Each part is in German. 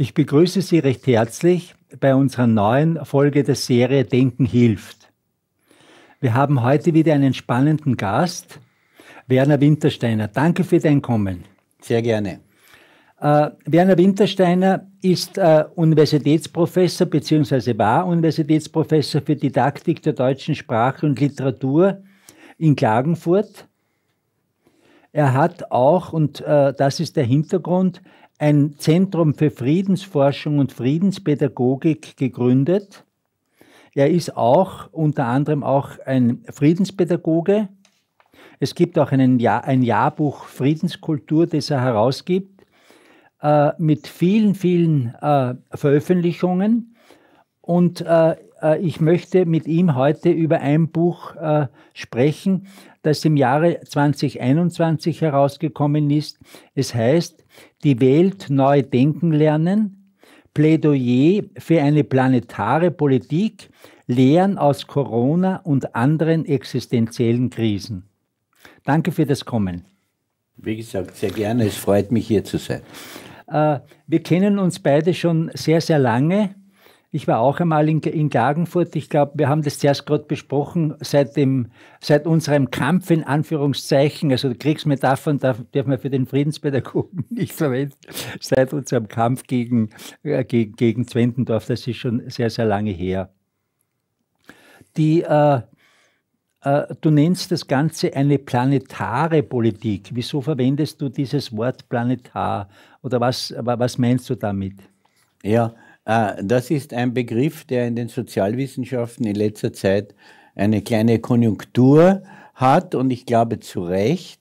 Ich begrüße Sie recht herzlich bei unserer neuen Folge der Serie Denken hilft. Wir haben heute wieder einen spannenden Gast, Werner Wintersteiner. Danke für dein Kommen. Sehr gerne. Äh, Werner Wintersteiner ist äh, Universitätsprofessor bzw. war Universitätsprofessor für Didaktik der deutschen Sprache und Literatur in Klagenfurt. Er hat auch, und äh, das ist der Hintergrund, ein Zentrum für Friedensforschung und Friedenspädagogik gegründet. Er ist auch unter anderem auch ein Friedenspädagoge. Es gibt auch einen Jahr, ein Jahrbuch Friedenskultur, das er herausgibt, äh, mit vielen, vielen äh, Veröffentlichungen. Und äh, äh ich möchte mit ihm heute über ein Buch äh, sprechen, das im Jahre 2021 herausgekommen ist. Es heißt Die Welt neu denken lernen, Plädoyer für eine planetare Politik, Lehren aus Corona und anderen existenziellen Krisen. Danke für das Kommen. Wie gesagt, sehr gerne. Es freut mich, hier zu sein. Äh, wir kennen uns beide schon sehr, sehr lange. Ich war auch einmal in, in Klagenfurt. Ich glaube, wir haben das zuerst gerade besprochen, seit, dem, seit unserem Kampf in Anführungszeichen, also Kriegsmetaphern darf, darf man für den Friedenspädagogen nicht verwenden, seit unserem Kampf gegen, äh, gegen, gegen Zwentendorf, das ist schon sehr, sehr lange her. Die, äh, äh, du nennst das Ganze eine planetare Politik. Wieso verwendest du dieses Wort planetar? Oder was, was meinst du damit? Ja, äh, das ist ein Begriff, der in den Sozialwissenschaften in letzter Zeit eine kleine Konjunktur hat und ich glaube zu Recht,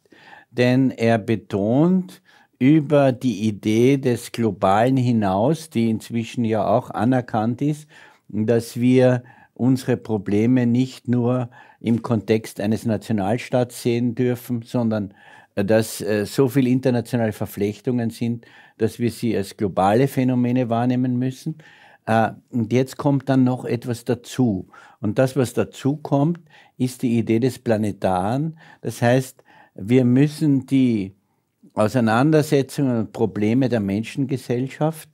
denn er betont über die Idee des Globalen hinaus, die inzwischen ja auch anerkannt ist, dass wir unsere Probleme nicht nur im Kontext eines Nationalstaats sehen dürfen, sondern äh, dass äh, so viele internationale Verflechtungen sind, dass wir sie als globale Phänomene wahrnehmen müssen. Äh, und jetzt kommt dann noch etwas dazu. Und das, was dazu kommt, ist die Idee des Planetaren. Das heißt, wir müssen die Auseinandersetzungen und Probleme der Menschengesellschaft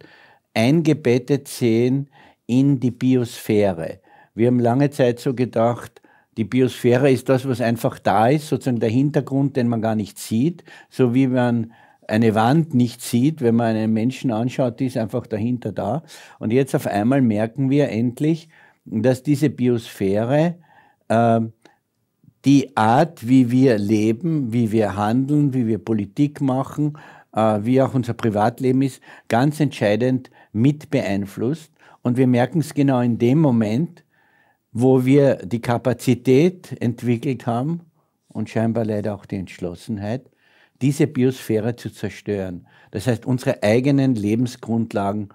eingebettet sehen in die Biosphäre. Wir haben lange Zeit so gedacht, die Biosphäre ist das, was einfach da ist, sozusagen der Hintergrund, den man gar nicht sieht, so wie man eine Wand nicht sieht, wenn man einen Menschen anschaut, die ist einfach dahinter da. Und jetzt auf einmal merken wir endlich, dass diese Biosphäre äh, die Art, wie wir leben, wie wir handeln, wie wir Politik machen, äh, wie auch unser Privatleben ist, ganz entscheidend mit beeinflusst. Und wir merken es genau in dem Moment, wo wir die Kapazität entwickelt haben und scheinbar leider auch die Entschlossenheit, diese Biosphäre zu zerstören. Das heißt, unsere eigenen Lebensgrundlagen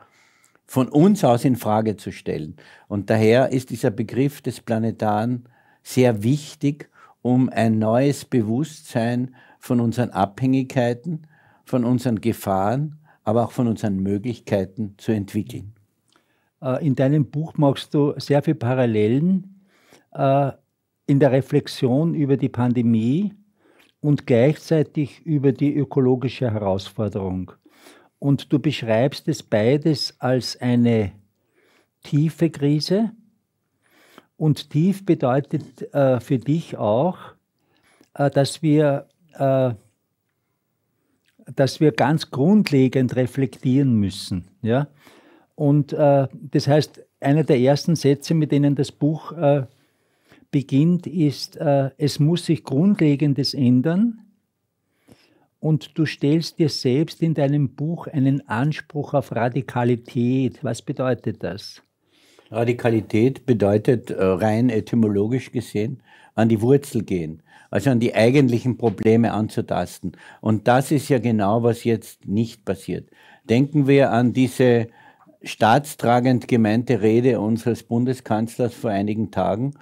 von uns aus in Frage zu stellen. Und daher ist dieser Begriff des Planetaren sehr wichtig, um ein neues Bewusstsein von unseren Abhängigkeiten, von unseren Gefahren, aber auch von unseren Möglichkeiten zu entwickeln. Äh, in deinem Buch machst du sehr viele Parallelen äh, in der Reflexion über die Pandemie und gleichzeitig über die ökologische Herausforderung. Und du beschreibst es beides als eine tiefe Krise. Und tief bedeutet äh, für dich auch, äh, dass, wir, äh, dass wir ganz grundlegend reflektieren müssen. Ja? Und äh, das heißt, einer der ersten Sätze, mit denen das Buch äh, beginnt, ist, äh, es muss sich Grundlegendes ändern. Und du stellst dir selbst in deinem Buch einen Anspruch auf Radikalität. Was bedeutet das? Radikalität bedeutet äh, rein etymologisch gesehen an die Wurzel gehen, also an die eigentlichen Probleme anzutasten. Und das ist ja genau, was jetzt nicht passiert. Denken wir an diese staatstragend gemeinte Rede unseres Bundeskanzlers vor einigen Tagen,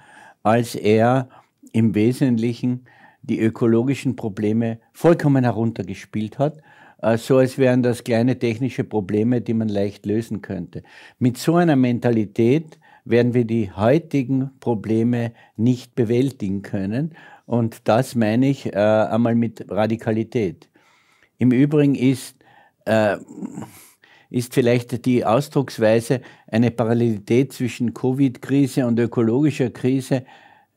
als er im Wesentlichen die ökologischen Probleme vollkommen heruntergespielt hat, äh, so als wären das kleine technische Probleme, die man leicht lösen könnte. Mit so einer Mentalität werden wir die heutigen Probleme nicht bewältigen können. Und das meine ich äh, einmal mit Radikalität. Im Übrigen ist äh, ist vielleicht die Ausdrucksweise eine Parallelität zwischen Covid-Krise und ökologischer Krise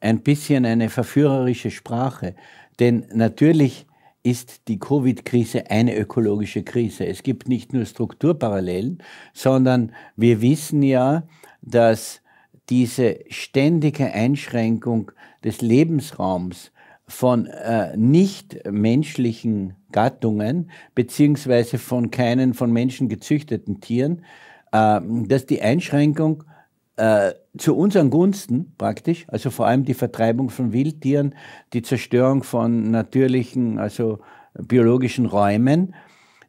ein bisschen eine verführerische Sprache. Denn natürlich ist die Covid-Krise eine ökologische Krise. Es gibt nicht nur Strukturparallelen, sondern wir wissen ja, dass diese ständige Einschränkung des Lebensraums von äh, nichtmenschlichen Gattungen beziehungsweise von keinen von Menschen gezüchteten Tieren, äh, dass die Einschränkung äh, zu unseren Gunsten praktisch, also vor allem die Vertreibung von Wildtieren, die Zerstörung von natürlichen, also biologischen Räumen,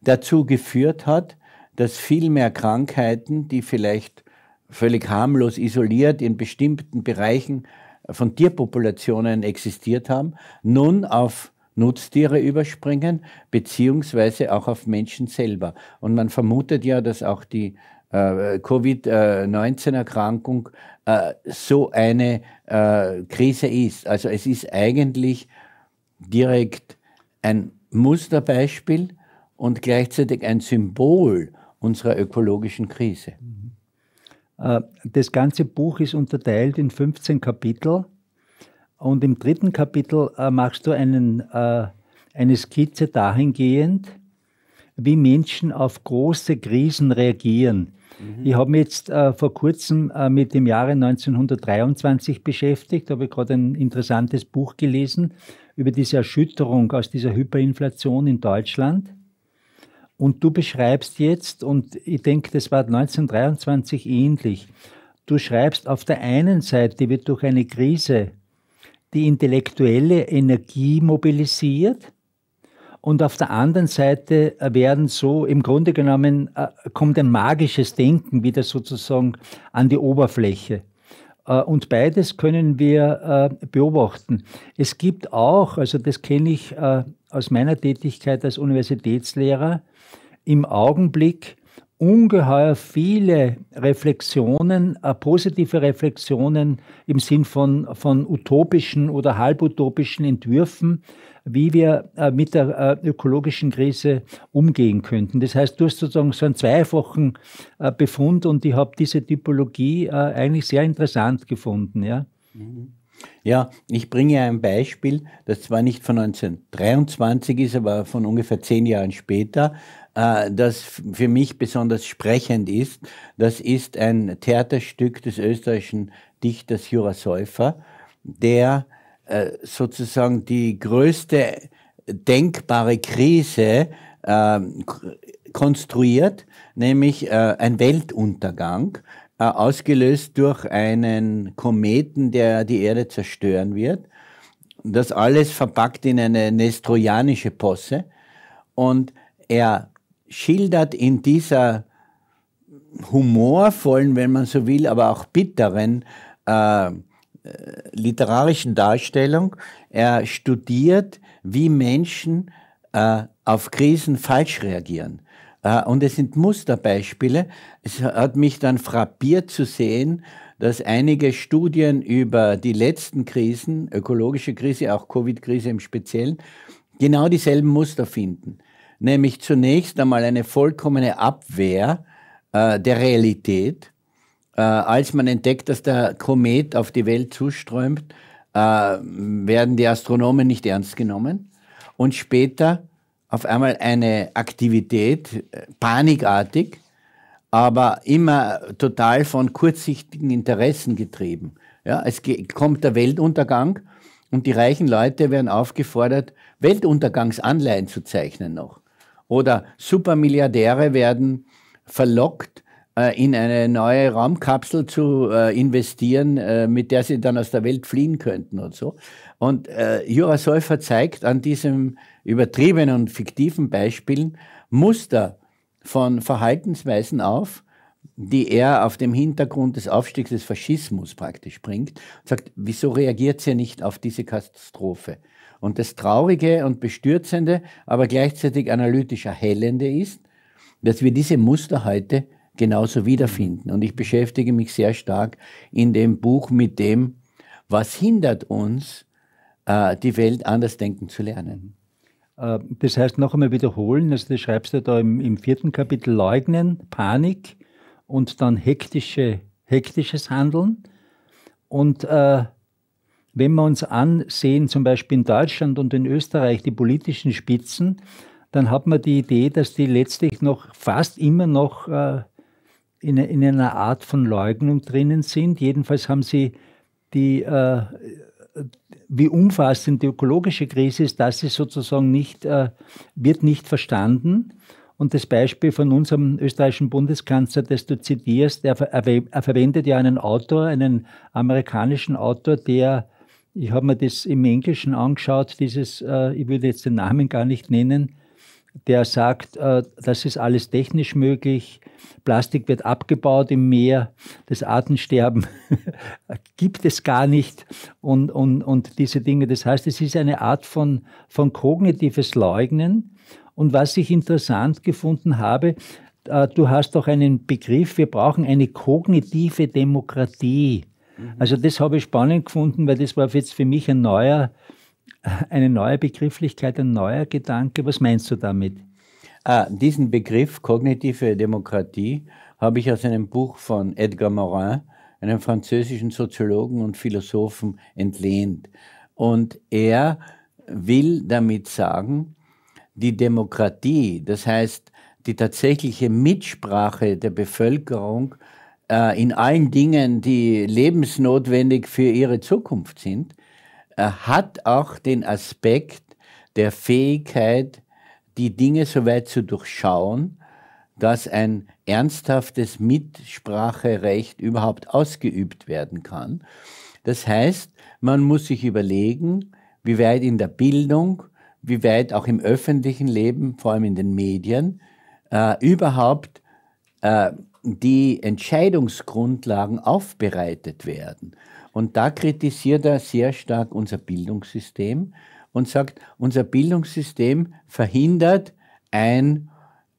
dazu geführt hat, dass viel mehr Krankheiten, die vielleicht völlig harmlos isoliert in bestimmten Bereichen von Tierpopulationen existiert haben, nun auf Nutztiere überspringen, beziehungsweise auch auf Menschen selber. Und man vermutet ja, dass auch die äh, Covid-19-Erkrankung äh, so eine äh, Krise ist. Also es ist eigentlich direkt ein Musterbeispiel und gleichzeitig ein Symbol unserer ökologischen Krise. Äh, das ganze Buch ist unterteilt in 15 Kapitel und im dritten Kapitel äh, machst du einen, äh, eine Skizze dahingehend, wie Menschen auf große Krisen reagieren. Mhm. Ich habe mich jetzt äh, vor kurzem äh, mit dem Jahre 1923 beschäftigt, habe gerade ein interessantes Buch gelesen über diese Erschütterung aus dieser Hyperinflation in Deutschland. Und du beschreibst jetzt, und ich denke, das war 1923 ähnlich, du schreibst, auf der einen Seite wird durch eine Krise die intellektuelle Energie mobilisiert und auf der anderen Seite werden so, im Grunde genommen, äh, kommt ein magisches Denken wieder sozusagen an die Oberfläche. Äh, und beides können wir äh, beobachten. Es gibt auch, also das kenne ich aus meiner Tätigkeit als Universitätslehrer, im Augenblick ungeheuer viele Reflexionen, äh, positive Reflexionen im Sinn von, von utopischen oder halbutopischen Entwürfen, wie wir äh, mit der äh, ökologischen Krise umgehen könnten. Das heißt, du hast sozusagen so einen zweifachen Befund und ich habe diese Typologie eigentlich sehr interessant gefunden. Ja? Mhm. Ja, ich bringe ein Beispiel, das zwar nicht von 1923 ist, aber von ungefähr zehn Jahren später, das für mich besonders sprechend ist. Das ist ein Theaterstück des österreichischen Dichters Jura Säufer, der äh, sozusagen die größte denkbare Krise äh, konstruiert, nämlich äh, ein Weltuntergang, äh, ausgelöst durch einen Kometen, der die Erde zerstören wird. Das alles verpackt in eine nestrojanische Posse. Und er schildert in dieser humorvollen, wenn man so will, aber auch bitteren äh, literarischen Darstellung. Er studiert, wie Menschen äh, auf Krisen falsch reagieren. Äh, und es sind Musterbeispiele. Es hat mich dann frappiert zu sehen, dass einige Studien über die letzten Krisen, ökologische Krise, auch Covid-Krise im Speziellen, genau dieselben Muster finden nämlich zunächst einmal eine vollkommene Abwehr äh, der Realität. Äh, als man entdeckt, dass der Komet auf die Welt zuströmt, äh, werden die Astronomen nicht ernst genommen. Und später auf einmal eine Aktivität, äh, panikartig, aber immer total von kurzsichtigen Interessen getrieben. Ja, es kommt der Weltuntergang und die reichen Leute werden aufgefordert, Weltuntergangsanleihen zu zeichnen noch. Oder Supermilliardäre werden verlockt, äh, in eine neue Raumkapsel zu äh, investieren, äh, mit der sie dann aus der Welt fliehen könnten und so. Und Jura Säufer zeigt an diesem übertriebenen und fiktiven Beispielen Muster von Verhaltensweisen auf, die er auf dem Hintergrund des Aufstiegs des Faschismus praktisch bringt und sagt, wieso reagiert sie nicht auf diese Katastrophe? Und das Traurige und Bestürzende, aber gleichzeitig analytisch Erhellende ist, dass wir diese Muster heute genauso wiederfinden. Und ich beschäftige mich sehr stark in dem Buch mit dem, was hindert uns, äh, die Welt anders denken zu lernen. Äh, das heißt, noch einmal wiederholen, also das schreibst du da im, im vierten Kapitel, Leugnen, Panik und dann hektische, hektisches Handeln. Und äh, wenn wir uns ansehen, zum Beispiel in Deutschland und in Österreich, die politischen Spitzen, dann hat man die Idee, dass die letztlich noch fast immer noch äh, in, in, einer Art von Leugnung drinnen sind. Jedenfalls haben sie die, äh, wie umfassend die ökologische Krise ist, das ist sozusagen nicht, äh, wird nicht verstanden. Und das Beispiel von unserem österreichischen Bundeskanzler, das du zitierst, er, er, er verwendet ja einen Autor, einen amerikanischen Autor, der, ich habe mir das im Englischen angeschaut, dieses, äh, ich würde jetzt den Namen gar nicht nennen, der sagt, äh, das ist alles technisch möglich, Plastik wird abgebaut im Meer, das Artensterben gibt es gar nicht und, und, und diese Dinge. Das heißt, es ist eine Art von, von kognitives Leugnen. Und was ich interessant gefunden habe, äh, du hast doch einen Begriff, wir brauchen eine kognitive Demokratie. Also das habe ich spannend gefunden, weil das war jetzt für mich ein neuer, eine neue Begrifflichkeit, ein neuer Gedanke. Was meinst du damit? Ah, diesen Begriff kognitive Demokratie habe ich aus einem Buch von Edgar Morin, einem französischen Soziologen und Philosophen, entlehnt. Und er will damit sagen, die Demokratie, das heißt die tatsächliche Mitsprache der Bevölkerung in allen Dingen, die lebensnotwendig für ihre Zukunft sind, äh, hat auch den Aspekt der Fähigkeit, die Dinge so weit zu durchschauen, dass ein ernsthaftes Mitspracherecht überhaupt ausgeübt werden kann. Das heißt, man muss sich überlegen, wie weit in der Bildung, wie weit auch im öffentlichen Leben, vor allem in den Medien, äh, überhaupt äh, die Entscheidungsgrundlagen aufbereitet werden. Und da kritisiert er sehr stark unser Bildungssystem, und sagt, unser Bildungssystem verhindert ein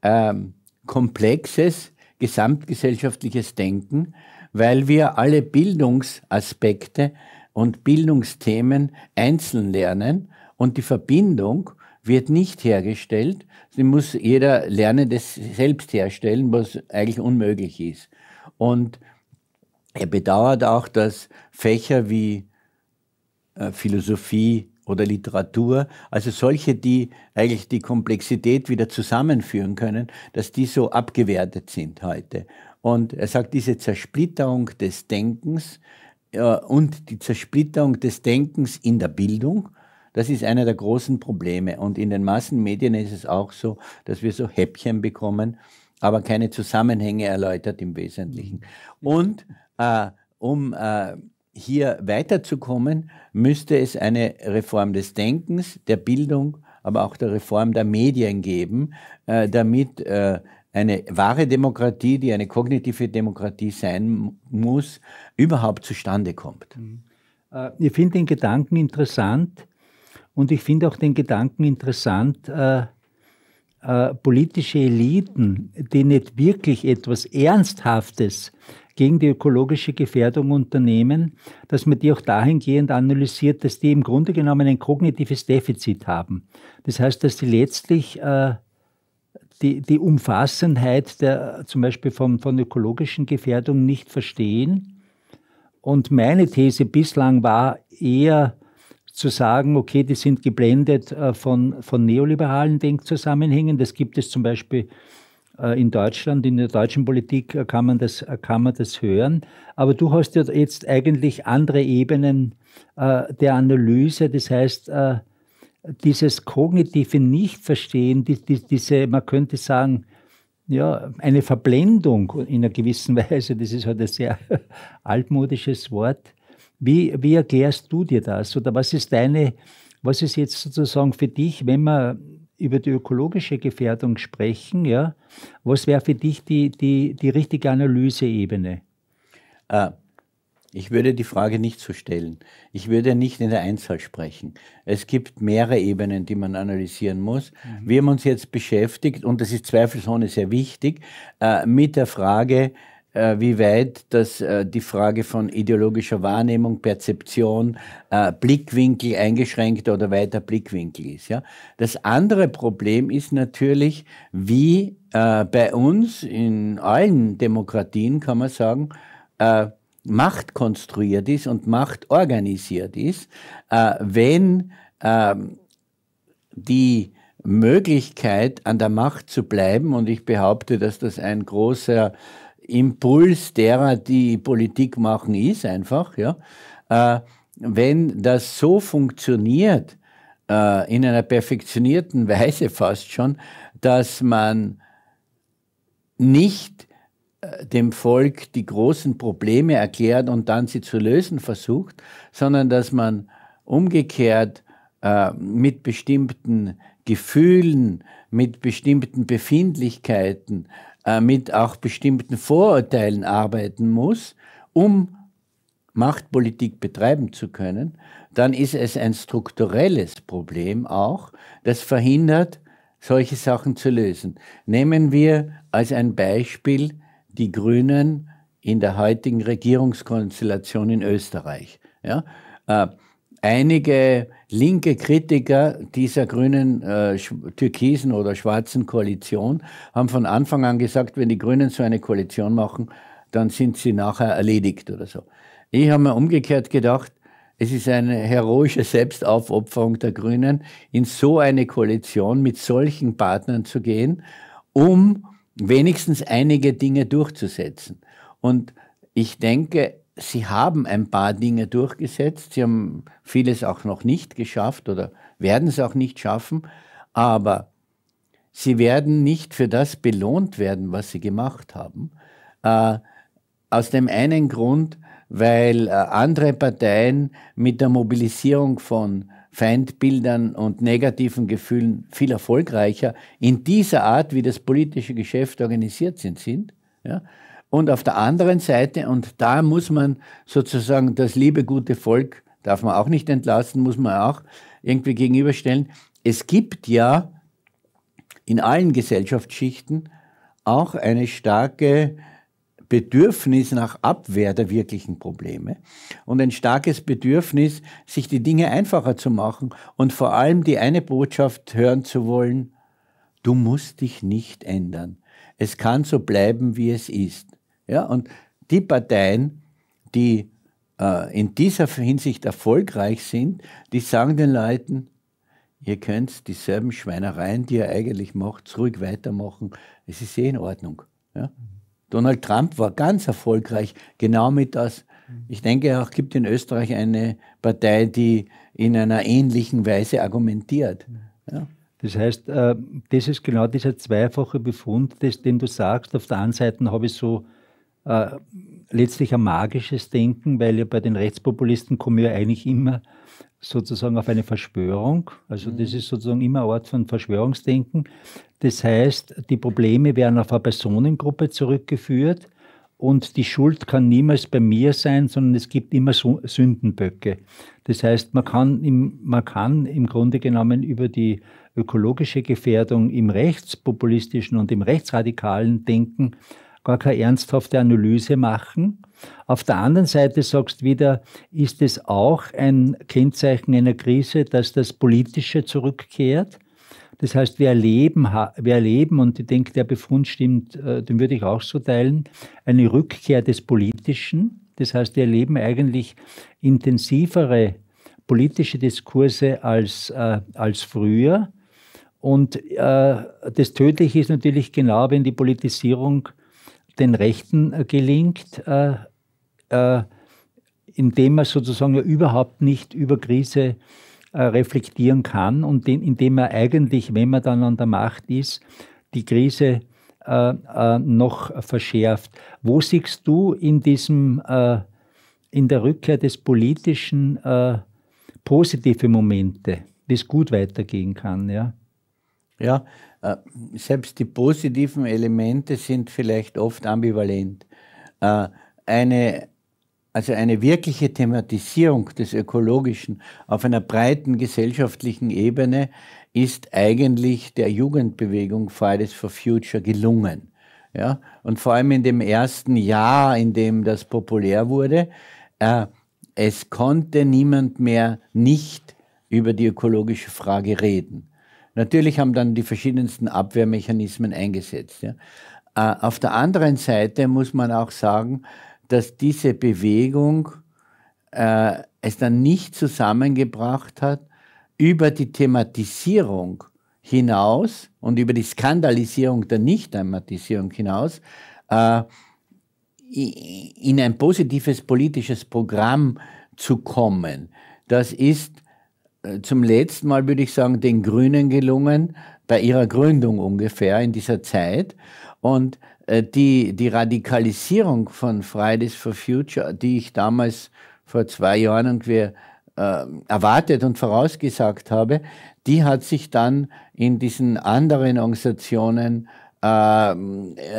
ähm, komplexes gesamtgesellschaftliches Denken, weil wir alle Bildungsaspekte und Bildungsthemen einzeln lernen und die Verbindung wird nicht hergestellt. Sie muss jeder lernen, das selbst herstellen, was eigentlich unmöglich ist. Und er bedauert auch, dass Fächer wie äh, Philosophie, oder Literatur, also solche, die eigentlich die Komplexität wieder zusammenführen können, dass die so abgewertet sind heute. Und er sagt, diese Zersplitterung des Denkens äh, und die Zersplitterung des Denkens in der Bildung, das ist einer der großen Probleme. Und in den Massenmedien ist es auch so, dass wir so Häppchen bekommen, aber keine Zusammenhänge erläutert im Wesentlichen. Und äh, um äh, hier weiterzukommen, müsste es eine Reform des Denkens, der Bildung, aber auch der Reform der Medien geben, äh, damit äh, eine wahre Demokratie, die eine kognitive Demokratie sein muss, überhaupt zustande kommt. Mhm. Äh, ich finde den Gedanken interessant und ich finde auch den Gedanken interessant, äh, äh, politische Eliten, die nicht wirklich etwas Ernsthaftes gegen die ökologische Gefährdung unternehmen, dass man die auch dahingehend analysiert, dass die im Grunde genommen ein kognitives Defizit haben. Das heißt, dass sie letztlich äh, die, die Umfassendheit der, zum Beispiel von, von ökologischen Gefährdungen nicht verstehen. Und meine These bislang war eher zu sagen, okay, die sind geblendet äh, von, von neoliberalen Denkzusammenhängen. Das gibt es zum Beispiel äh, in Deutschland, in der deutschen Politik äh, kann man, das, kann man das hören. Aber du hast ja jetzt eigentlich andere Ebenen der Analyse. Das heißt, dieses kognitive Nichtverstehen, die, die, diese, man könnte sagen, ja, eine Verblendung in einer gewissen Weise, das ist halt ein sehr altmodisches Wort. Wie, wie erklärst du dir das? Oder was ist deine, was ist jetzt sozusagen für dich, wenn man über die ökologische Gefährdung sprechen, ja, was wäre für dich die, die, die richtige Analyseebene? Äh, ich würde die Frage nicht so stellen. Ich würde nicht in der Einzahl sprechen. Es gibt mehrere Ebenen, die man analysieren muss. Mhm. Wir haben uns jetzt beschäftigt, und das ist zweifelsohne sehr wichtig, äh, mit der Frage, äh, wie weit das äh, die Frage von ideologischer Wahrnehmung, Perzeption, äh, Blickwinkel eingeschränkter oder weiter Blickwinkel ist. Ja? Das andere Problem ist natürlich, wie äh, bei uns in allen Demokratien, kann man sagen, äh, Macht konstruiert ist und Macht organisiert ist, äh, wenn ähm, die Möglichkeit, an der Macht zu bleiben, und ich behaupte, dass das ein großer Impuls derer, die Politik machen, ist einfach, ja, äh, wenn das so funktioniert, äh, in einer perfektionierten Weise fast schon, dass man nicht äh, dem Volk die großen Probleme erklärt und dann sie zu lösen versucht, sondern dass man umgekehrt äh, mit bestimmten Gefühlen, mit bestimmten Befindlichkeiten, äh, mit auch bestimmten Vorurteilen arbeiten muss, um Machtpolitik betreiben zu können, dann ist es ein strukturelles Problem auch, das verhindert, solche Sachen zu lösen. Nehmen wir als ein Beispiel die Grünen in der heutigen Regierungskonstellation in Österreich. Ja? Einige linke Kritiker dieser grünen äh, türkisen oder schwarzen Koalition haben von Anfang an gesagt, wenn die Grünen so eine Koalition machen, dann sind sie nachher erledigt oder so. Ich habe mir umgekehrt gedacht, es ist eine heroische Selbstaufopferung der Grünen, in so eine Koalition mit solchen Partnern zu gehen, um wenigstens einige Dinge durchzusetzen. Und ich denke, sie haben ein paar Dinge durchgesetzt. Sie haben vieles auch noch nicht geschafft oder werden es auch nicht schaffen. Aber sie werden nicht für das belohnt werden, was sie gemacht haben. Äh, aus dem einen Grund, weil äh, andere Parteien mit der Mobilisierung von Feindbildern und negativen Gefühlen viel erfolgreicher in dieser Art, wie das politische Geschäft organisiert sind, sind. Ja? Und auf der anderen Seite, und da muss man sozusagen das liebe gute Volk, darf man auch nicht entlassen, muss man auch irgendwie gegenüberstellen. Es gibt ja in allen Gesellschaftsschichten auch eine starke Bedürfnis nach Abwehr der wirklichen Probleme und ein starkes Bedürfnis, sich die Dinge einfacher zu machen und vor allem die eine Botschaft hören zu wollen, du musst dich nicht ändern. Es kann so bleiben, wie es ist. Ja, und die Parteien, die äh, in dieser Hinsicht erfolgreich sind, die sagen den Leuten, ihr könnt dieselben Schweinereien, die ihr eigentlich macht, ruhig weitermachen. Es ist eh in Ordnung. Ja? Donald Trump war ganz erfolgreich, genau mit das. Ich denke, auch gibt in Österreich eine Partei, die in einer ähnlichen Weise argumentiert. Ja. Das heißt, äh, das ist genau dieser zweifache Befund, den du sagst. Auf der einen Seite habe ich so äh, letztlich ein magisches Denken, weil ja bei den Rechtspopulisten kommen wir eigentlich immer sozusagen auf eine Verschwörung. Also das mhm. ist sozusagen immer ein Ort von Verschwörungsdenken. Das heißt, die Probleme werden auf eine Personengruppe zurückgeführt und die Schuld kann niemals bei mir sein, sondern es gibt immer Sündenböcke. Das heißt, man kann im, man kann im Grunde genommen über die ökologische Gefährdung im rechtspopulistischen und im rechtsradikalen Denken gar keine ernsthafte Analyse machen. Auf der anderen Seite sagst du wieder, ist es auch ein Kennzeichen einer Krise, dass das Politische zurückkehrt. Das heißt, wir erleben, wir erleben, und ich denke, der Befund stimmt, äh, den würde ich auch so teilen, eine Rückkehr des Politischen. Das heißt, wir erleben eigentlich intensivere politische Diskurse als, äh, als früher. Und äh, das Tödliche ist natürlich genau, wenn die Politisierung den Rechten äh, gelingt, äh, äh, indem man sozusagen überhaupt nicht über Krise reflektieren kann und indem man eigentlich, wenn man dann an der Macht ist, die Krise noch verschärft. Wo siehst du in diesem, in der Rückkehr des Politischen positive Momente, wie es gut weitergehen kann? Ja, ja selbst die positiven Elemente sind vielleicht oft ambivalent. Äh, eine, also eine wirkliche Thematisierung des Ökologischen auf einer breiten gesellschaftlichen Ebene ist eigentlich der Jugendbewegung Fridays for Future gelungen. Ja? Und vor allem in dem ersten Jahr, in dem das populär wurde, äh, es konnte niemand mehr nicht über die ökologische Frage reden. Natürlich haben dann die verschiedensten Abwehrmechanismen eingesetzt. Ja. Äh, auf der anderen Seite muss man auch sagen, dass diese Bewegung äh, es dann nicht zusammengebracht hat, über die Thematisierung hinaus und über die Skandalisierung der Nicht-Thematisierung hinaus äh, in ein positives politisches Programm zu kommen. Das ist zum letzten Mal, würde ich sagen, den Grünen gelungen, bei ihrer Gründung ungefähr in dieser Zeit. Und äh, die, die Radikalisierung von Fridays for Future, die ich damals vor zwei Jahren irgendwie äh, erwartet und vorausgesagt habe, die hat sich dann in diesen anderen Organisationen äh,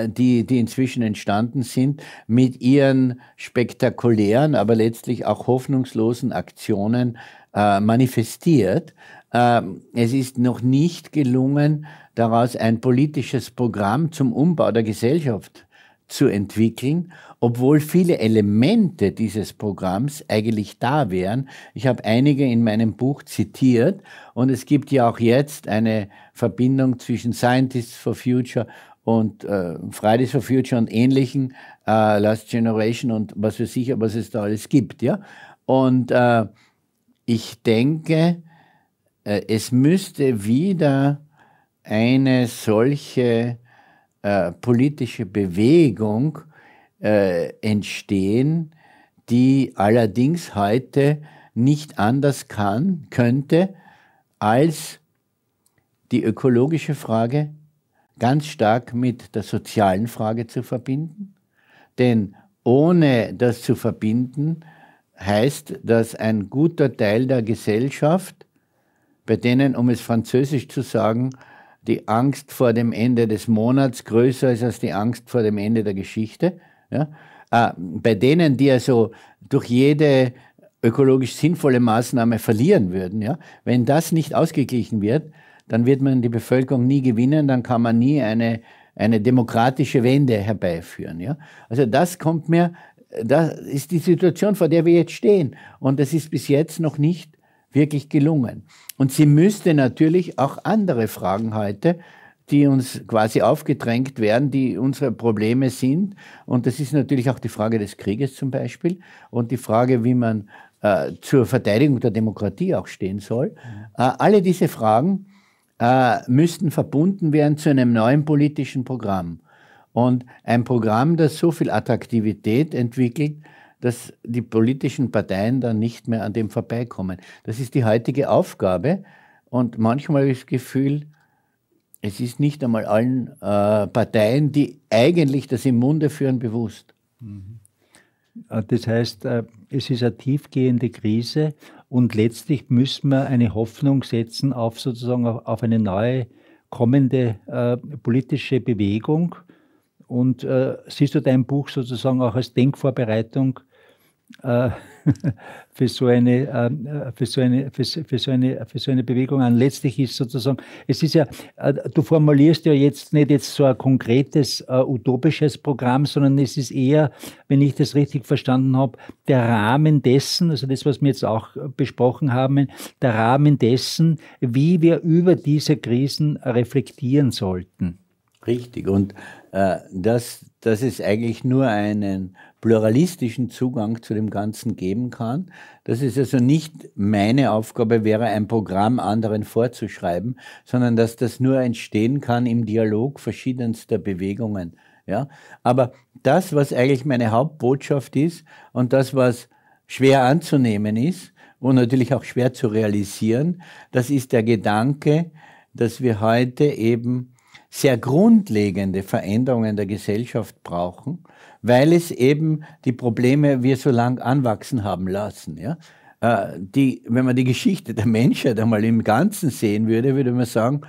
die, die inzwischen entstanden sind, mit ihren spektakulären, aber letztlich auch hoffnungslosen Aktionen äh, manifestiert. Äh, es ist noch nicht gelungen, daraus ein politisches Programm zum Umbau der Gesellschaft zu entwickeln, obwohl viele Elemente dieses Programms eigentlich da wären. Ich habe einige in meinem Buch zitiert und es gibt ja auch jetzt eine Verbindung zwischen Scientists for Future und äh, Fridays for Future und ähnlichen, äh, Last Generation und was für sicher, was es da alles gibt. Ja? Und äh, ich denke, äh, es müsste wieder eine solche äh, politische Bewegung äh, entstehen, die allerdings heute nicht anders kann, könnte, als die ökologische Frage ganz stark mit der sozialen Frage zu verbinden. Denn ohne das zu verbinden, heißt, dass ein guter Teil der Gesellschaft, bei denen, um es französisch zu sagen, die Angst vor dem Ende des Monats größer ist als die Angst vor dem Ende der Geschichte. Ja? Äh, bei denen, die also durch jede ökologisch sinnvolle Maßnahme verlieren würden, ja? wenn das nicht ausgeglichen wird, dann wird man die Bevölkerung nie gewinnen, dann kann man nie eine, eine demokratische Wende herbeiführen. Ja? Also das kommt mir, das ist die Situation, vor der wir jetzt stehen. Und das ist bis jetzt noch nicht wirklich gelungen. Und sie müsste natürlich auch andere Fragen heute, die uns quasi aufgedrängt werden, die unsere Probleme sind. Und das ist natürlich auch die Frage des Krieges zum Beispiel und die Frage, wie man äh, zur Verteidigung der Demokratie auch stehen soll. Mhm. Äh, alle diese Fragen äh, müssten verbunden werden zu einem neuen politischen Programm. Und ein Programm, das so viel Attraktivität entwickelt, dass die politischen Parteien dann nicht mehr an dem vorbeikommen. Das ist die heutige Aufgabe. Und manchmal habe ich das Gefühl, es ist nicht einmal allen äh, Parteien, die eigentlich das im Munde führen, bewusst. Mhm. Äh, das heißt, äh, es ist eine tiefgehende Krise und letztlich müssen wir eine Hoffnung setzen auf sozusagen auf eine neue kommende äh, politische Bewegung. Und äh, siehst du dein Buch sozusagen auch als Denkvorbereitung äh, für so eine, äh, Bewegung an. Letztlich ist sozusagen, es ist ja, äh, du formulierst ja jetzt nicht jetzt so ein konkretes uh, utopisches Programm, sondern es ist eher, wenn ich das richtig verstanden habe, der Rahmen dessen, also das, was wir jetzt auch besprochen haben, der Rahmen dessen, wie wir über diese Krisen reflektieren sollten. Richtig. Und äh, dass, dass es eigentlich nur einen pluralistischen Zugang zu dem Ganzen geben kann. Dass es also nicht meine Aufgabe wäre, ein Programm anderen vorzuschreiben, sondern dass das nur entstehen kann im Dialog verschiedenster Bewegungen. Ja? Aber das, was eigentlich meine Hauptbotschaft ist und das, was schwer anzunehmen ist und natürlich auch schwer zu realisieren, das ist der Gedanke, dass wir heute eben sehr grundlegende Veränderungen der Gesellschaft brauchen, weil es eben die Probleme wir so lang anwachsen haben lassen. Ja? Äh, die, wenn man die Geschichte der Menschheit einmal im Ganzen sehen würde, würde man sagen,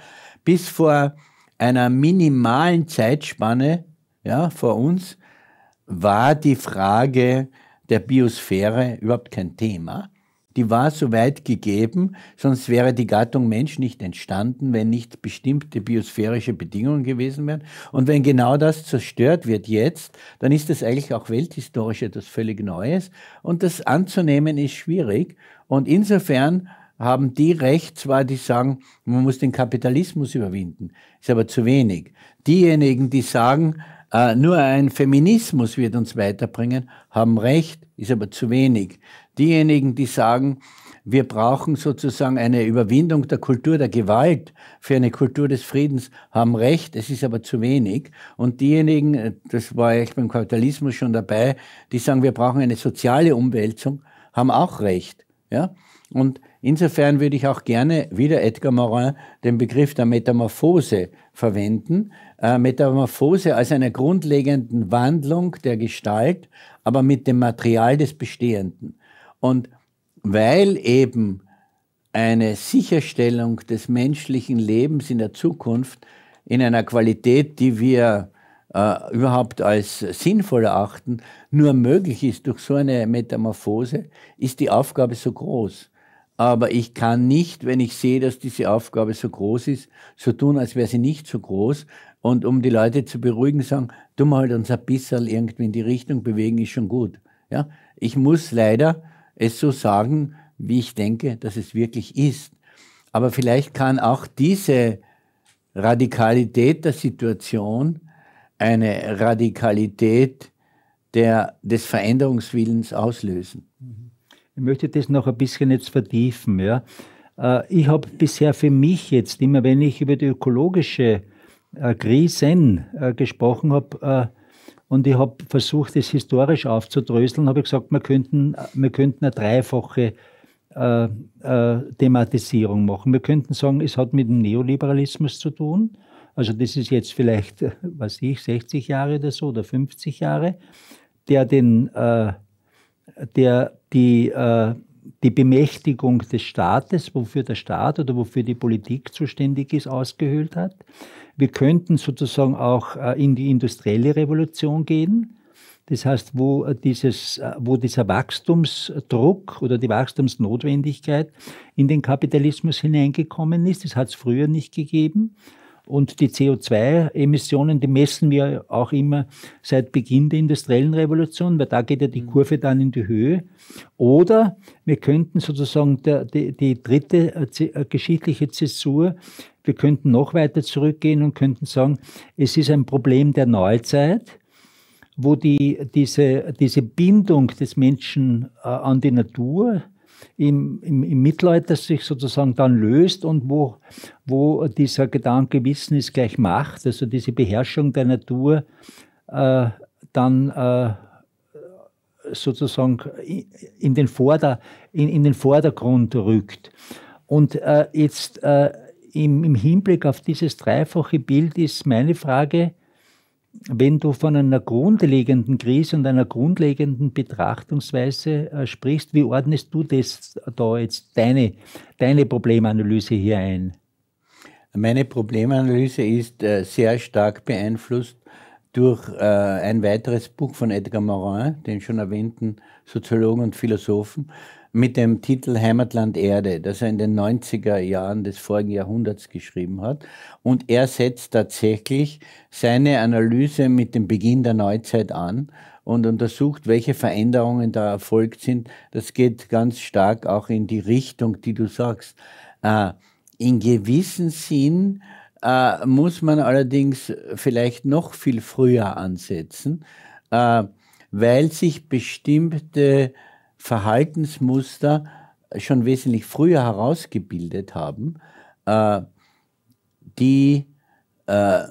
bis vor einer minimalen Zeitspanne ja, vor uns war die Frage der Biosphäre überhaupt kein Thema. Die war so weit gegeben, sonst wäre die Gattung Mensch nicht entstanden, wenn nicht bestimmte biosphärische Bedingungen gewesen wären. Und wenn genau das zerstört wird jetzt, dann ist das eigentlich auch welthistorisch etwas völlig Neues. Und das anzunehmen ist schwierig. Und insofern haben die Recht zwar, die sagen, man muss den Kapitalismus überwinden, ist aber zu wenig. Diejenigen, die sagen, äh, nur ein Feminismus wird uns weiterbringen, haben Recht, ist aber zu wenig. Diejenigen, die sagen, wir brauchen sozusagen eine Überwindung der Kultur der Gewalt für eine Kultur des Friedens, haben recht, es ist aber zu wenig. Und diejenigen, äh, das war ich beim Kapitalismus schon dabei, die sagen, wir brauchen eine soziale Umwälzung, haben auch recht. Ja? Und insofern würde ich auch gerne wieder Edgar Morin den Begriff der Metamorphose verwenden. Äh, Metamorphose als einer grundlegenden Wandlung der Gestalt, aber mit dem Material des Bestehenden. Und weil eben eine Sicherstellung des menschlichen Lebens in der Zukunft in einer Qualität, die wir äh, überhaupt als sinnvoll erachten, nur möglich ist durch so eine Metamorphose, ist die Aufgabe so groß. Aber ich kann nicht, wenn ich sehe, dass diese Aufgabe so groß ist, so tun, als wäre sie nicht so groß. Und um die Leute zu beruhigen, sagen, du mal halt uns ein bisschen irgendwie in die Richtung bewegen, ist schon gut. Ja? Ich muss leider es so sagen, wie ich denke, dass es wirklich ist. Aber vielleicht kann auch diese Radikalität der Situation eine Radikalität der, des Veränderungswillens auslösen. Ich möchte das noch ein bisschen jetzt vertiefen. Ja. Äh, ich habe bisher für mich jetzt, immer wenn ich über die ökologische äh, Krisen äh, gesprochen habe, und ich habe versucht, das historisch aufzudröseln, habe ich gesagt, wir könnten, wir könnten eine dreifache äh, äh, Thematisierung machen. Wir könnten sagen, es hat mit dem Neoliberalismus zu tun. Also das ist jetzt vielleicht, was ich, 60 Jahre oder so oder 50 Jahre, der den äh, der die, äh, die Bemächtigung des Staates, wofür der Staat oder wofür die Politik zuständig ist, ausgehöhlt hat. Wir könnten sozusagen auch äh, in die industrielle Revolution gehen. Das heißt, wo, dieses, äh, wo dieser Wachstumsdruck oder die Wachstumsnotwendigkeit in den Kapitalismus hineingekommen ist. Das hat es früher nicht gegeben. Und die CO2-Emissionen, die messen wir auch immer seit Beginn der industriellen Revolution, weil da geht ja die mhm. Kurve dann in die Höhe. Oder wir könnten sozusagen der, die, die dritte äh, äh, geschichtliche Zäsur, wir könnten noch weiter zurückgehen und könnten sagen, es ist ein Problem der Neuzeit, wo die, diese, diese Bindung des Menschen äh, an die Natur, im, im, im Mittelalter sich sozusagen dann löst und wo, wo dieser Gedanke Wissen ist gleich Macht, also diese Beherrschung der Natur äh, dann äh, sozusagen in den, Vorder-, in, in den Vordergrund rückt. Und äh, jetzt äh, im, im Hinblick auf dieses dreifache Bild ist meine Frage, wenn du von einer grundlegenden Krise und einer grundlegenden Betrachtungsweise äh, sprichst, wie ordnest du das da jetzt, deine, deine Problemanalyse hier ein? Meine Problemanalyse ist äh, sehr stark beeinflusst durch äh, ein weiteres Buch von Edgar Morin, den schon erwähnten Soziologen und Philosophen, mit dem Titel Heimatland Erde, das er in den 90er Jahren des vorigen Jahrhunderts geschrieben hat. Und er setzt tatsächlich seine Analyse mit dem Beginn der Neuzeit an und untersucht, welche Veränderungen da erfolgt sind. Das geht ganz stark auch in die Richtung, die du sagst. Äh, in gewissem Sinn äh, muss man allerdings vielleicht noch viel früher ansetzen, äh, weil sich bestimmte Verhaltensmuster schon wesentlich früher herausgebildet haben, äh, die äh,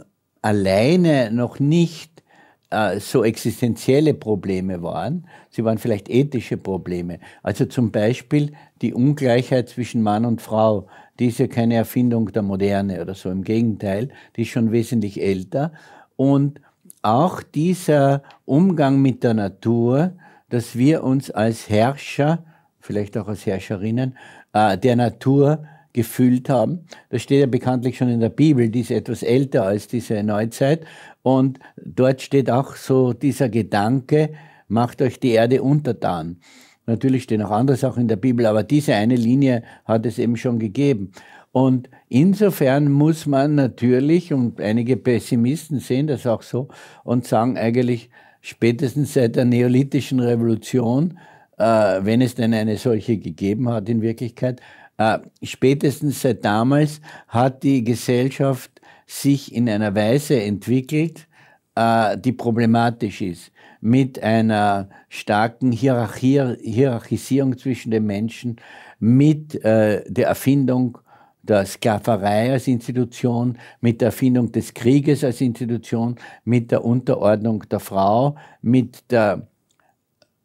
alleine noch nicht äh, so existenzielle Probleme waren, sie waren vielleicht ethische Probleme. Also zum Beispiel die Ungleichheit zwischen Mann und Frau, die ist ja keine Erfindung der Moderne oder so, im Gegenteil, die ist schon wesentlich älter. Und auch dieser Umgang mit der Natur, dass wir uns als Herrscher, vielleicht auch als Herrscherinnen, äh, der Natur gefühlt haben. Das steht ja bekanntlich schon in der Bibel, die ist etwas älter als diese Neuzeit. Und dort steht auch so dieser Gedanke, macht euch die Erde untertan. Natürlich stehen auch andere Sachen in der Bibel, aber diese eine Linie hat es eben schon gegeben. Und insofern muss man natürlich, und einige Pessimisten sehen das auch so und sagen eigentlich, spätestens seit der neolithischen Revolution, äh, wenn es denn eine solche gegeben hat in Wirklichkeit, äh, spätestens seit damals hat die Gesellschaft sich in einer Weise entwickelt, äh, die problematisch ist, mit einer starken Hierarchie, Hierarchisierung zwischen den Menschen, mit äh, der Erfindung der Sklaverei als Institution, mit der Erfindung des Krieges als Institution, mit der Unterordnung der Frau, mit der,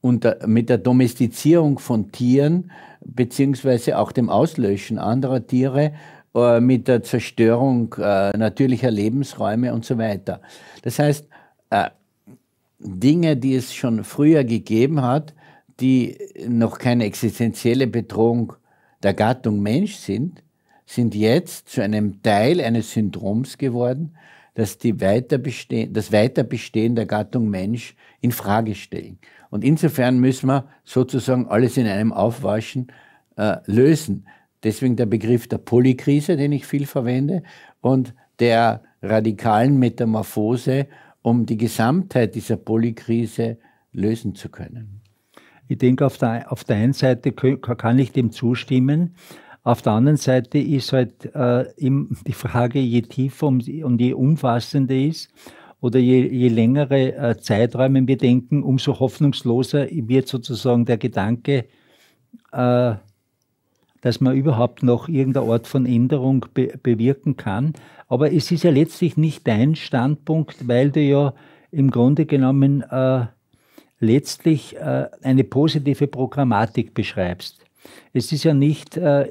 unter, mit der Domestizierung von Tieren, beziehungsweise auch dem Auslöschen anderer Tiere, äh, mit der Zerstörung äh, natürlicher Lebensräume und so weiter. Das heißt, äh, Dinge, die es schon früher gegeben hat, die noch keine existenzielle Bedrohung der Gattung Mensch sind, sind jetzt zu einem Teil eines Syndroms geworden, das die Weiterbestehen, das Weiterbestehen der Gattung Mensch in Frage stellen. Und insofern müssen wir sozusagen alles in einem Aufwaschen äh, lösen. Deswegen der Begriff der Polykrise, den ich viel verwende, und der radikalen Metamorphose um die Gesamtheit dieser Polykrise lösen zu können. Ich denke, auf der, auf der einen Seite kann ich dem zustimmen. Auf der anderen Seite ist halt äh, die Frage, je tiefer und je umfassender ist oder je, je längere äh, Zeiträume wir denken, umso hoffnungsloser wird sozusagen der Gedanke, äh, dass man überhaupt noch irgendeine Art von Änderung be bewirken kann. Aber es ist ja letztlich nicht dein Standpunkt, weil du ja im Grunde genommen äh, letztlich äh, eine positive Programmatik beschreibst. Es ist ja nicht, äh,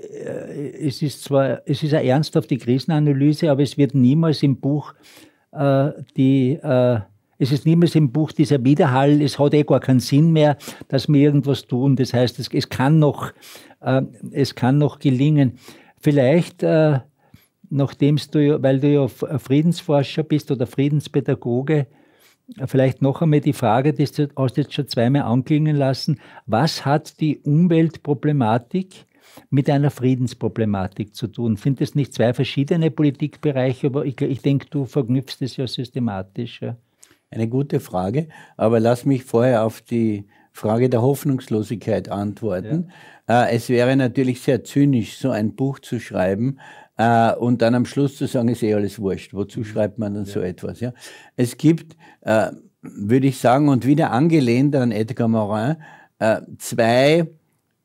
es ist zwar, es ist eine ernsthafte Krisenanalyse, aber es wird niemals im Buch äh, die, äh, es ist niemals im Buch dieser Widerhall, es hat eh gar keinen Sinn mehr, dass wir irgendwas tun. Das heißt, es, es kann noch äh, es kann noch gelingen. Vielleicht, äh, nachdem du, weil du ja Friedensforscher bist oder Friedenspädagoge, vielleicht noch einmal die Frage, die du hast jetzt schon zweimal anklingen lassen. Was hat die Umweltproblematik mit einer Friedensproblematik zu tun? Sind das nicht zwei verschiedene Politikbereiche? Aber ich, ich denke, du verknüpfst es ja systematisch. Ja. Eine gute Frage, aber lass mich vorher auf die Frage der Hoffnungslosigkeit antworten. Ja. Äh, es wäre natürlich sehr zynisch, so ein Buch zu schreiben äh, und dann am Schluss zu sagen, ist eh alles wurscht. Wozu mhm. schreibt man dann ja. so etwas? Ja? Es gibt, äh, würde ich sagen, und wieder angelehnt an Edgar Morin, äh, zwei,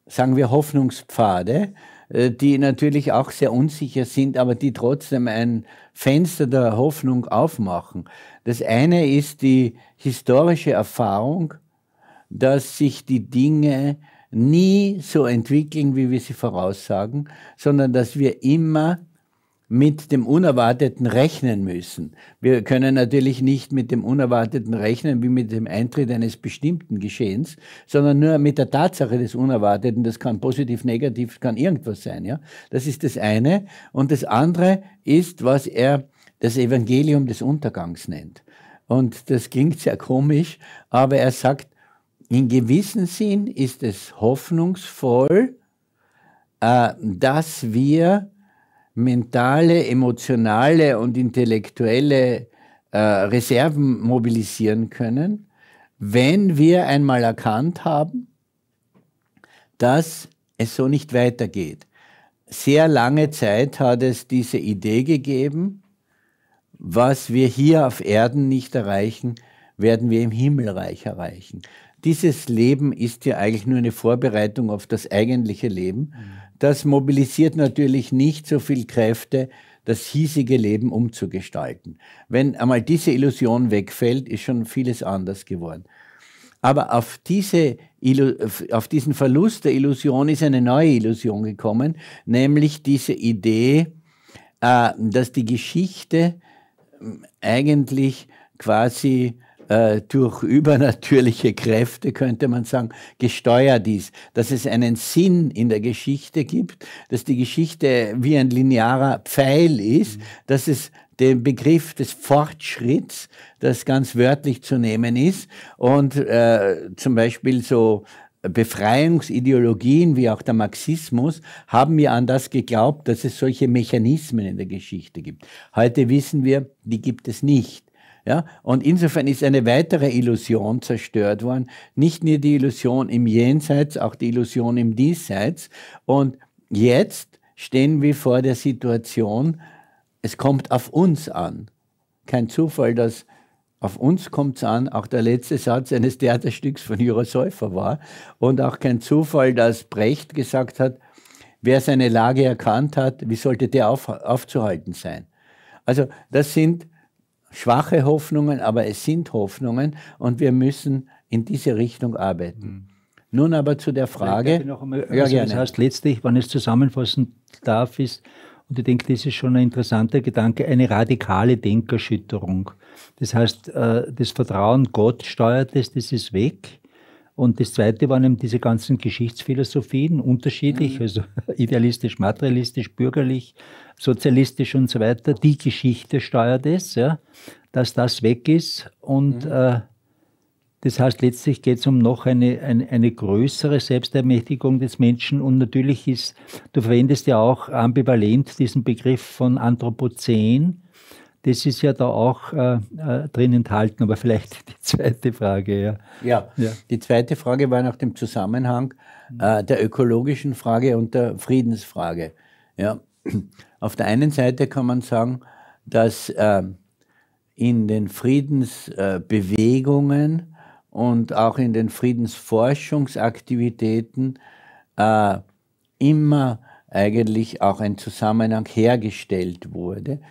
sagen wir, Hoffnungspfade, äh, die natürlich auch sehr unsicher sind, aber die trotzdem ein Fenster der Hoffnung aufmachen. Das eine ist die historische Erfahrung, dass sich die Dinge nie so entwickeln, wie wir sie voraussagen, sondern dass wir immer mit dem Unerwarteten rechnen müssen. Wir können natürlich nicht mit dem Unerwarteten rechnen wie mit dem Eintritt eines bestimmten Geschehens, sondern nur mit der Tatsache des Unerwarteten. Das kann positiv, negativ, kann irgendwas sein. Ja, das ist das eine. Und das andere ist, was er das Evangelium des Untergangs nennt. Und das klingt sehr komisch, aber er sagt, in gewissem Sinn ist es hoffnungsvoll, äh, dass wir mentale, emotionale und intellektuelle äh, Reserven mobilisieren können, wenn wir einmal erkannt haben, dass es so nicht weitergeht. Sehr lange Zeit hat es diese Idee gegeben, was wir hier auf Erden nicht erreichen, werden wir im Himmelreich erreichen dieses Leben ist ja eigentlich nur eine Vorbereitung auf das eigentliche Leben. Das mobilisiert natürlich nicht so viel Kräfte, das hiesige Leben umzugestalten. Wenn einmal diese Illusion wegfällt, ist schon vieles anders geworden. Aber auf, diese, auf diesen Verlust der Illusion ist eine neue Illusion gekommen, nämlich diese Idee, äh, dass die Geschichte ähm, eigentlich quasi äh, durch übernatürliche Kräfte, könnte man sagen, gesteuert ist, dass es einen Sinn in der Geschichte gibt, dass die Geschichte wie ein linearer Pfeil ist, mhm. dass es den Begriff des Fortschritts, das ganz wörtlich zu nehmen ist und äh, zum Beispiel so Befreiungsideologien wie auch der Marxismus haben ja an das geglaubt, dass es solche Mechanismen in der Geschichte gibt. Heute wissen wir, die gibt es nicht. Ja, und insofern ist eine weitere Illusion zerstört worden. Nicht nur die Illusion im Jenseits, auch die Illusion im Diesseits. Und jetzt stehen wir vor der Situation, es kommt auf uns an. Kein Zufall, dass auf uns kommt es an, auch der letzte Satz eines Theaterstücks von Jura Säufer war. Und auch kein Zufall, dass Brecht gesagt hat, wer seine Lage erkannt hat, wie sollte der auf, aufzuhalten sein? Also das sind schwache Hoffnungen, aber es sind Hoffnungen und wir müssen in diese Richtung arbeiten. Mhm. Nun aber zu der Frage. Noch einmal, also ja, gerne. Das heißt letztlich, wenn ich es zusammenfassen darf, ist, und ich denke, das ist schon ein interessanter Gedanke, eine radikale Denkerschütterung. Das heißt, äh, das Vertrauen, Gott steuert es, das ist weg. Und das Zweite waren eben diese ganzen Geschichtsphilosophien, unterschiedlich, mhm. also idealistisch, materialistisch, bürgerlich, sozialistisch und so weiter. Die Geschichte steuert es, ja, dass das weg ist. Und mhm. äh, das heißt, letztlich geht es um noch eine, eine, eine, größere Selbstermächtigung des Menschen. Und natürlich ist, du verwendest ja auch ambivalent diesen Begriff von Anthropozän. Das ist ja da auch äh, äh, drin enthalten, aber vielleicht die zweite Frage. Ja. ja, ja. die zweite Frage war nach dem Zusammenhang äh, der ökologischen Frage und der Friedensfrage. Ja. Auf der einen Seite kann man sagen, dass äh, in den Friedensbewegungen und auch in den Friedensforschungsaktivitäten äh, immer eigentlich auch ein Zusammenhang hergestellt wurde.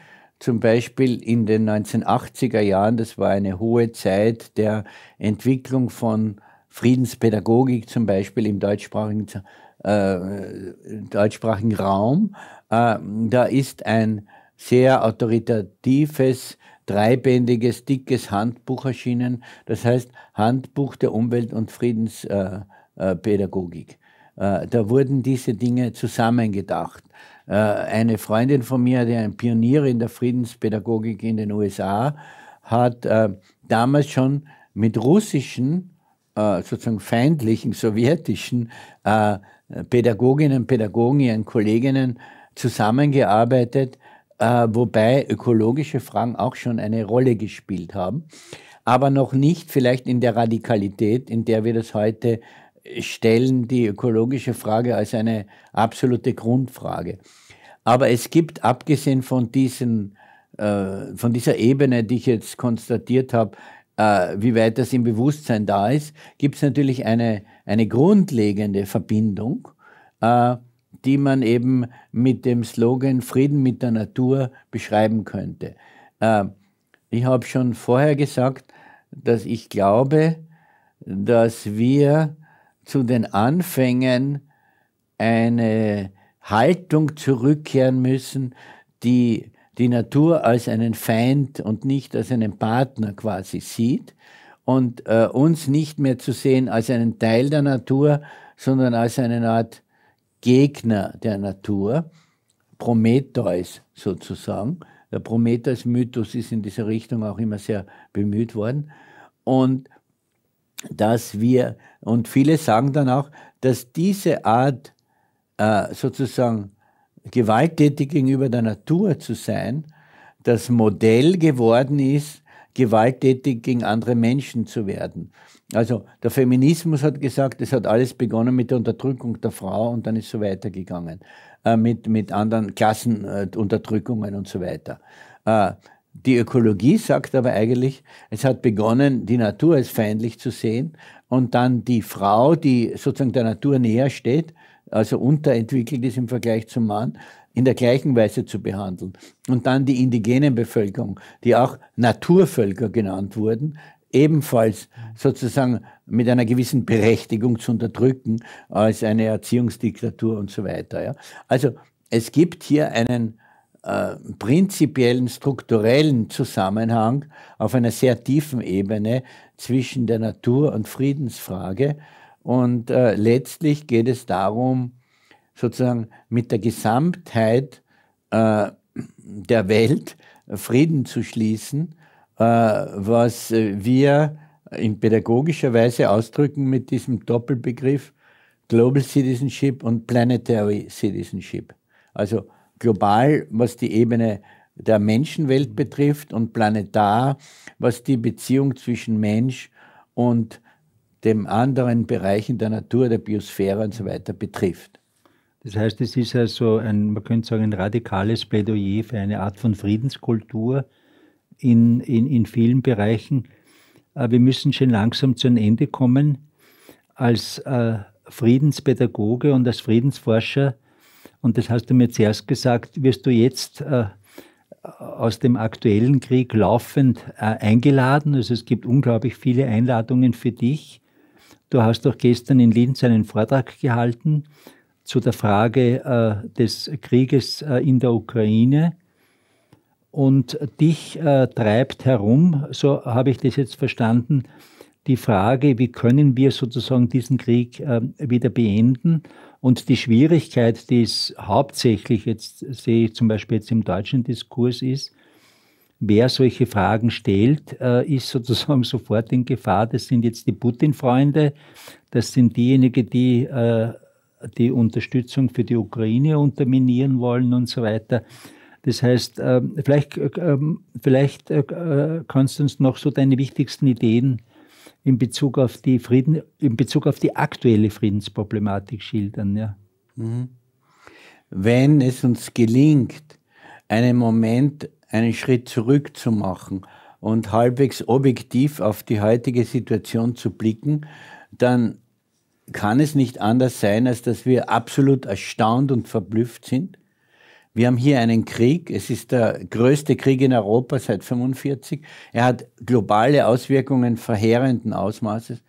Zum Beispiel in den 1980er Jahren, das war eine hohe Zeit der Entwicklung von Friedenspädagogik, zum Beispiel im deutschsprachigen, äh, deutschsprachigen Raum. Äh, da ist ein sehr autoritatives dreibändiges, dickes Handbuch erschienen, das heißt Handbuch der Umwelt- und Friedenspädagogik. Äh, da wurden diese Dinge zusammengedacht. Äh, eine Freundin von mir, die ein Pionier in der Friedenspädagogik in den USA, hat äh, damals schon mit russischen, sozusagen feindlichen, sowjetischen Pädagoginnen, Pädagogen, ihren Kolleginnen zusammengearbeitet, äh, wobei ökologische Fragen auch schon eine Rolle gespielt haben, aber noch nicht vielleicht in der Radikalität, in der wir das heute stellen, die ökologische Frage als eine absolute Grundfrage. Aber es gibt, abgesehen von, diesen, äh, von dieser Ebene, die ich jetzt konstatiert habe, äh, wie weit das im Bewusstsein da ist, gibt es natürlich eine, eine grundlegende Verbindung, äh, die man eben mit dem Slogan Frieden mit der Natur beschreiben könnte. Äh, ich habe schon vorher gesagt, dass ich glaube, dass wir zu den Anfängen eine Haltung zurückkehren müssen, die die Natur als einen Feind und nicht als einen Partner quasi sieht und äh, uns nicht mehr zu sehen als einen Teil der Natur, sondern als eine Art Gegner der Natur, Prometheus sozusagen. Der Prometheus-Mythos ist in dieser Richtung auch immer sehr bemüht worden. Und dass wir, und viele sagen dann auch, dass diese Art äh, sozusagen gewalttätig gegenüber der Natur zu sein, das Modell geworden ist, gewalttätig gegen andere Menschen zu werden. Also der Feminismus hat gesagt, es hat alles begonnen mit der Unterdrückung der Frau und dann ist so weitergegangen. Äh, mit, mit anderen Klassenunterdrückungen äh, und so weiter. Äh, die Ökologie sagt aber eigentlich, es hat begonnen, die Natur als feindlich zu sehen und dann die Frau, die sozusagen der Natur näher steht, also unterentwickelt ist im Vergleich zum Mann, in der gleichen Weise zu behandeln. Und dann die indigenen Bevölkerung, die auch Naturvölker genannt wurden, ebenfalls sozusagen mit einer gewissen Berechtigung zu unterdrücken als eine Erziehungsdiktatur und so weiter. Ja. Also es gibt hier einen äh, prinzipiellen, strukturellen Zusammenhang auf einer sehr tiefen Ebene zwischen der Natur- und Friedensfrage. Und äh, letztlich geht es darum, sozusagen mit der Gesamtheit äh, der Welt Frieden zu schließen, äh, was wir in pädagogischer Weise ausdrücken mit diesem Doppelbegriff Global Citizenship und Planetary Citizenship. Also global, was die Ebene der Menschenwelt betrifft und planetar, was die Beziehung zwischen Mensch und dem anderen Bereichen der Natur, der Biosphäre und so weiter betrifft. Das heißt, es ist also ein, man könnte sagen, ein radikales Plädoyer für eine Art von Friedenskultur in, in, in vielen Bereichen. Äh, wir müssen schon langsam zu einem Ende kommen. Als äh, Friedenspädagoge und als Friedensforscher, und das hast du mir zuerst gesagt, wirst du jetzt äh, aus dem aktuellen Krieg laufend äh, eingeladen. Also es gibt unglaublich viele Einladungen für dich. Du hast auch gestern in Linz einen Vortrag gehalten zu der Frage äh, des Krieges äh, in der Ukraine. Und dich äh, treibt herum, so habe ich das jetzt verstanden, die Frage, wie können wir sozusagen diesen Krieg äh, wieder beenden? Und die Schwierigkeit, die es hauptsächlich jetzt sehe ich zum Beispiel jetzt im deutschen Diskurs ist, wer solche Fragen stellt, äh, ist sozusagen sofort in Gefahr. Das sind jetzt die Putin-Freunde, das sind diejenigen, die äh, die Unterstützung für die Ukraine unterminieren wollen und so weiter. Das heißt, äh, vielleicht, ähm, vielleicht kannst du uns noch so deine wichtigsten Ideen in Bezug auf die Frieden, in Bezug auf die aktuelle Friedensproblematik schildern. Ja. Mhm. Wenn es uns gelingt, einen Moment, einen Schritt zurück zu machen und halbwegs objektiv auf die heutige Situation zu blicken, dann kann es nicht anders sein, als dass wir absolut erstaunt und verblüfft sind. Wir haben hier einen Krieg. Es ist der größte Krieg in Europa seit 45. Er hat globale Auswirkungen verheerenden Ausmaßes.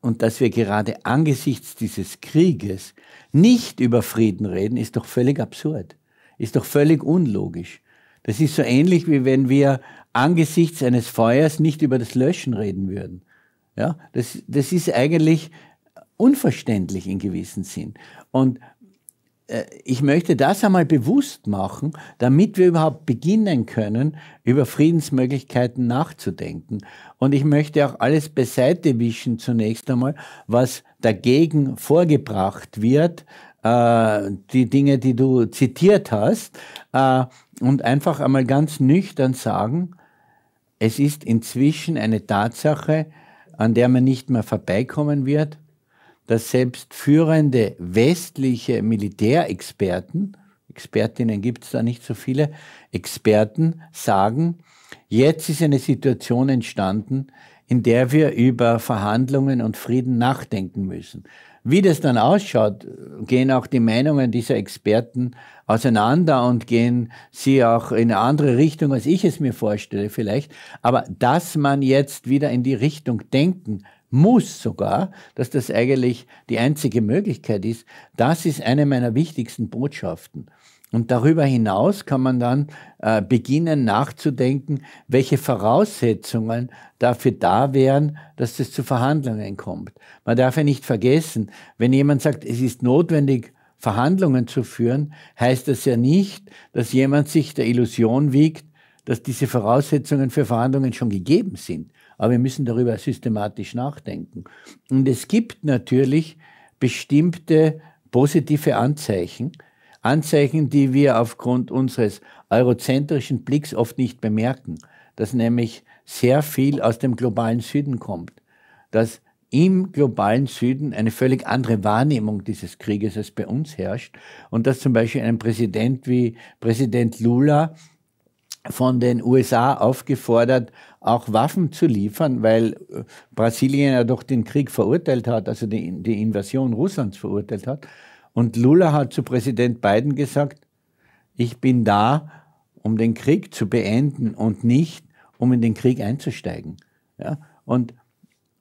Und dass wir gerade angesichts dieses Krieges nicht über Frieden reden, ist doch völlig absurd. Ist doch völlig unlogisch. Das ist so ähnlich, wie wenn wir angesichts eines Feuers nicht über das Löschen reden würden. Ja, das, das ist eigentlich unverständlich in gewissem Sinn. Und ich möchte das einmal bewusst machen, damit wir überhaupt beginnen können, über Friedensmöglichkeiten nachzudenken. Und ich möchte auch alles beiseite wischen zunächst einmal, was dagegen vorgebracht wird, äh, die Dinge, die du zitiert hast, äh, und einfach einmal ganz nüchtern sagen, es ist inzwischen eine Tatsache, an der man nicht mehr vorbeikommen wird, dass selbst führende westliche Militärexperten, Expertinnen gibt es da nicht so viele, Experten sagen, jetzt ist eine Situation entstanden, in der wir über Verhandlungen und Frieden nachdenken müssen. Wie das dann ausschaut, gehen auch die Meinungen dieser Experten auseinander und gehen sie auch in eine andere Richtung, als ich es mir vorstelle vielleicht. Aber dass man jetzt wieder in die Richtung denken muss sogar, dass das eigentlich die einzige Möglichkeit ist, das ist eine meiner wichtigsten Botschaften. Und darüber hinaus kann man dann äh, beginnen nachzudenken, welche Voraussetzungen dafür da wären, dass es zu Verhandlungen kommt. Man darf ja nicht vergessen, wenn jemand sagt, es ist notwendig, Verhandlungen zu führen, heißt das ja nicht, dass jemand sich der Illusion wiegt, dass diese Voraussetzungen für Verhandlungen schon gegeben sind aber wir müssen darüber systematisch nachdenken. Und es gibt natürlich bestimmte positive Anzeichen, Anzeichen, die wir aufgrund unseres eurozentrischen Blicks oft nicht bemerken, dass nämlich sehr viel aus dem globalen Süden kommt, dass im globalen Süden eine völlig andere Wahrnehmung dieses Krieges als bei uns herrscht. Und dass zum Beispiel ein Präsident wie Präsident Lula von den USA aufgefordert, auch Waffen zu liefern, weil äh, Brasilien ja doch den Krieg verurteilt hat, also die, die Invasion Russlands verurteilt hat. Und Lula hat zu Präsident Biden gesagt, ich bin da, um den Krieg zu beenden und nicht, um in den Krieg einzusteigen. Ja? Und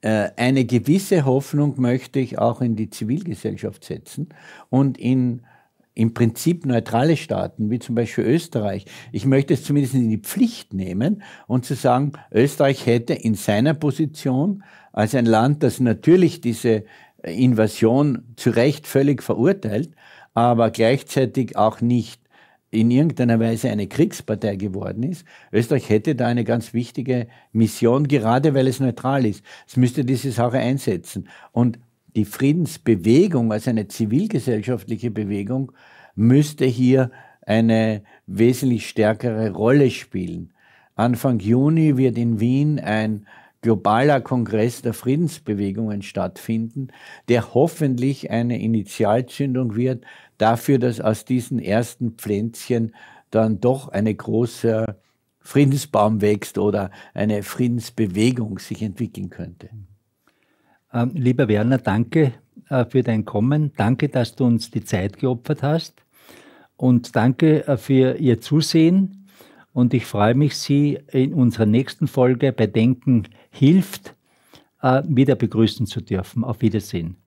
äh, eine gewisse Hoffnung möchte ich auch in die Zivilgesellschaft setzen und in im Prinzip neutrale Staaten, wie zum Beispiel Österreich, ich möchte es zumindest in die Pflicht nehmen und zu sagen, Österreich hätte in seiner Position als ein Land, das natürlich diese Invasion zu Recht völlig verurteilt, aber gleichzeitig auch nicht in irgendeiner Weise eine Kriegspartei geworden ist. Österreich hätte da eine ganz wichtige Mission, gerade weil es neutral ist. Es müsste diese Sache einsetzen. Und die Friedensbewegung, also eine zivilgesellschaftliche Bewegung, müsste hier eine wesentlich stärkere Rolle spielen. Anfang Juni wird in Wien ein globaler Kongress der Friedensbewegungen stattfinden, der hoffentlich eine Initialzündung wird dafür, dass aus diesen ersten Pflänzchen dann doch eine große Friedensbaum wächst oder eine Friedensbewegung sich entwickeln könnte. Ähm, lieber Werner, danke äh, für dein Kommen. Danke, dass du uns die Zeit geopfert hast. Und danke äh, für Ihr Zusehen. Und ich freue mich, Sie in unserer nächsten Folge bei Denken hilft äh, wieder begrüßen zu dürfen. Auf Wiedersehen.